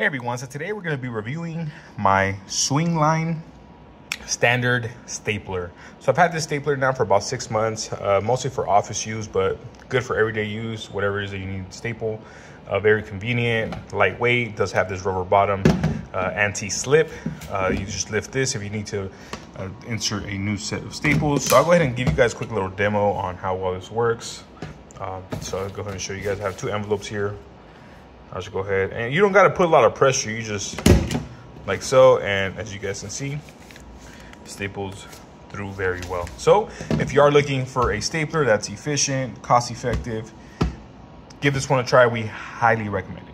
Hey everyone, so today we're going to be reviewing my Swingline standard stapler. So I've had this stapler now for about six months, uh, mostly for office use, but good for everyday use, whatever it is that you need staple. Uh, very convenient, lightweight, does have this rubber bottom, uh, anti-slip. Uh, you just lift this if you need to uh, insert a new set of staples. So I'll go ahead and give you guys a quick little demo on how well this works. Um, so I'll go ahead and show you guys. I have two envelopes here I'll just go ahead and you don't got to put a lot of pressure. You just like so. And as you guys can see, staples through very well. So if you are looking for a stapler that's efficient, cost effective, give this one a try. We highly recommend it.